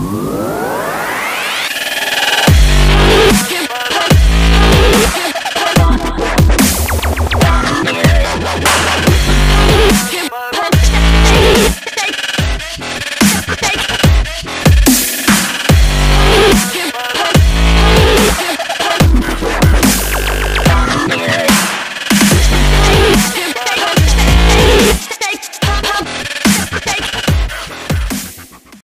Whoa.